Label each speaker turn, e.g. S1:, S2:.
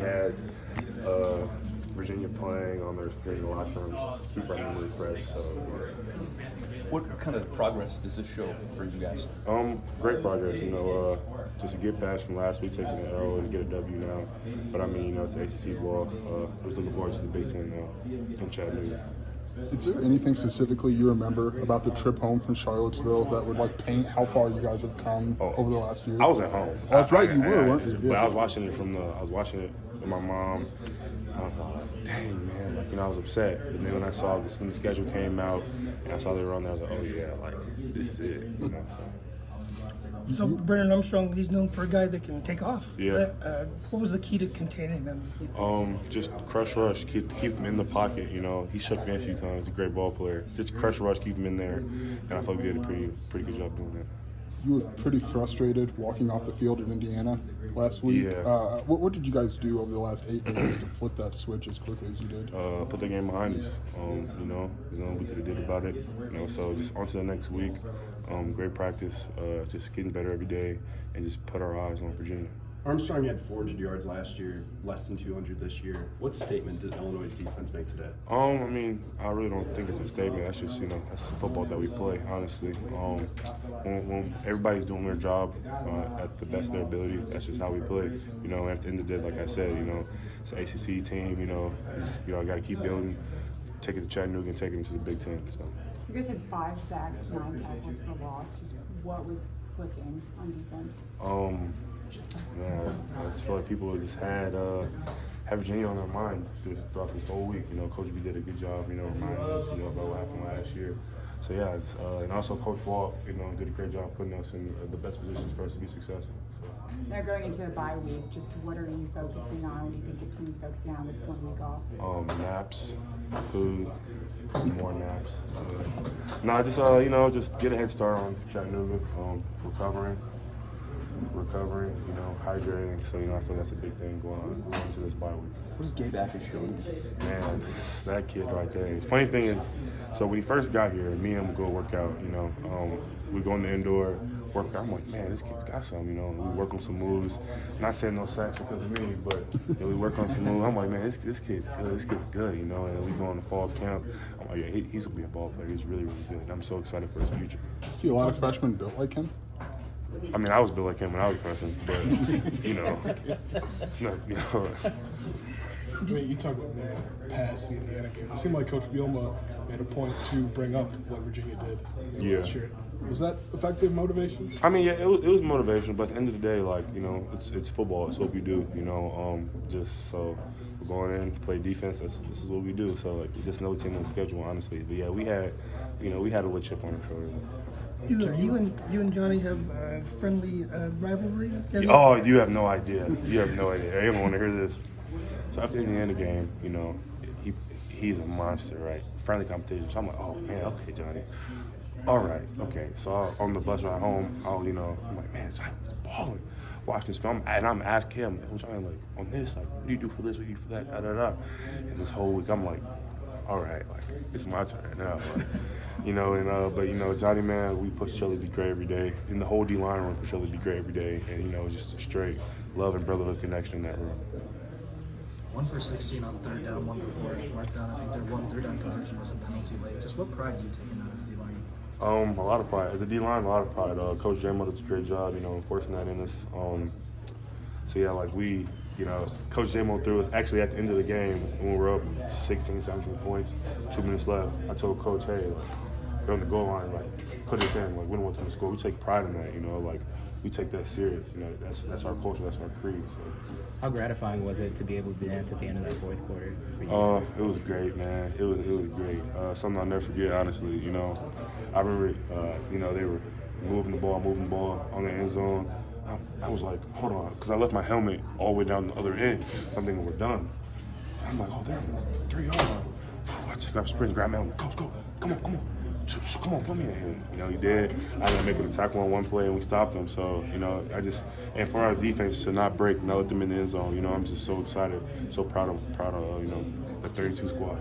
S1: had uh, Virginia playing on their screen in the locker room, just keep our memory fresh. So,
S2: What kind of progress does this show for you guys?
S1: um, great progress. You know, uh, just to get past from last week, taking an L and get a W now. But I mean, you know, it's ACC ball. Uh, I was looking forward to the Big Ten now in Chattanooga.
S3: Is there anything specifically you remember about the trip home from Charlottesville that would like paint how far you guys have come
S1: Oh,
S3: over the last year?
S1: I was at home.
S3: Oh, that's right, you
S1: I-
S3: were,
S1: I-
S3: weren't you?
S1: But
S3: Yeah.
S1: I was watching it from the. I was watching it with my mom. I was like, dang man, like you know, I was upset. And then when I saw this when the schedule came out and I saw they were on there, I was like, oh yeah, like this is it. You know, so.
S4: So Brennan Armstrong, he's known for a guy that can take off.
S1: Yeah.
S4: Uh, what was the key to containing him?
S1: Um, just crush rush, keep keep him in the pocket. You know, he shook me a few times. He's a great ball player. Just crush rush, keep him in there, and I thought we did a pretty pretty good job doing that.
S3: You were pretty frustrated walking off the field in Indiana last week.
S1: Yeah.
S3: Uh, what, what did you guys do over the last eight days to flip that switch as quickly as you did?
S1: uh, put the game behind us. Um, you know, there's nothing we could have did about it. You know, so just on to the next week. Um, great practice. Uh, just getting better every day, and just put our eyes on Virginia.
S5: Armstrong had 400 yards last year, less than 200 this year. What statement did Illinois' defense make today?
S1: Um, I mean, I really don't think it's a statement. That's just you know, that's the football that we play. Honestly, um, when, when everybody's doing their job uh, at the best of their ability, that's just how we play. You know, at the end of the day, like I said, you know, it's an ACC team. You know, you know, I got to keep building, take it to Chattanooga, and take it to the Big Ten. So.
S6: You guys had five sacks, nine tackles for loss. Just what was clicking on defense?
S1: Um, man, I just feel like people just had uh, had Virginia on their mind throughout this whole week. You know, Coach B did a good job, you know, reminding us, you know, about what happened last year. So yeah, uh, and also Coach Walt, you know, did a great job putting us in the best positions for us to be successful. So.
S6: Now going into a bye week, just what are you focusing on? What do you think the team's focusing on with one week off?
S1: um, naps, food, more naps. Uh, no, just uh, you know, just get a head start on Chattanooga, um, recovering, recovering, you know, hydrating. So you know, I feel that's a big thing going on going into this bye week.
S2: What does Gabe Jacas show?
S1: Man, that kid right there. The funny thing is, so when he first got here, me and him would go work out. You know, um, we go in the indoor workout. I'm like, man, this kid's got some, You know, we work on some moves. Not saying no sacks because of me, but you know, we work on some moves. I'm like, man, this this kid's good. This kid's good. You know, and we go in the fall camp. I'm like, yeah, he, he's gonna be a ball player. He's really, really good. I'm so excited for his future.
S3: See a lot of freshmen built like him.
S1: I mean, I was built like him when I was a freshman, but you know, it's not, you know.
S7: I mean, you talk about man, past the Indiana game. It seemed like Coach Bielema made a point to bring up what Virginia did
S1: Yeah.
S7: last year. Was that effective motivation?
S1: I mean, yeah, it was, it was motivation, but at the end of the day, like you know, it's it's football. It's what we do. You know, um, just so we're going in to play defense. That's, this is what we do. So like, it's just another team on the schedule, honestly. But yeah, we had, you know, we had a little chip on our shoulder.
S4: Do uh, you and you and Johnny have uh, friendly uh, rivalry?
S1: Oh, you have no idea. You have no idea. I even want to hear this. So after the end of the game, you know, he he's a monster, right? Friendly competition. So I'm like, oh man, okay, Johnny. All right, okay. So on the bus ride home, I'll you know, I'm like, man, Johnny's balling. Watching this film, and I'm asking him, I'm trying like on this, like, what do you do for this? What do you do for that? Da da da. And this whole week, I'm like, all right, like it's my turn now. You know, and uh, but you know, Johnny man, we push Shelly be great every day. In the whole D line room, push Shelly be great every day, and you know, just straight love and brotherhood connection in that room.
S8: One for 16 on third down, one for four on fourth down. I think their one third down conversion was a penalty late. Just what pride do you take in that as D line?
S1: Um, a lot of pride. As a D line, a lot of pride. Uh, Coach J-Mo does a great job, you know, enforcing that in us. Um, so yeah, like we, you know, Coach J-Mo threw us actually at the end of the game when we were up 16, 17 points, two minutes left. I told Coach, hey, like, they're on the goal line, like put it in, like we don't want them to score. We take pride in that, you know, like we take that serious. You know, that's that's our culture, that's our creed. So.
S9: How gratifying was it to be able to dance at the end of that fourth quarter? Oh.
S1: Uh, it was great, man. It was it was great. Uh, something I'll never forget, honestly. You know, I remember, uh, you know, they were moving the ball, moving the ball on the end zone. I, I was like, hold on, because I left my helmet all the way down the other end. I'm thinking we're done. I'm like, oh, they're three yard line. I took off sprint, grab my helmet. Go, go, come on, come on. So, come on, put me in here. You know, he did. I didn't make an tackle on one play, and we stopped him. So, you know, I just and for our defense to not break, not let them in the end zone. You know, I'm just so excited, so proud of proud of you know the 32 squad.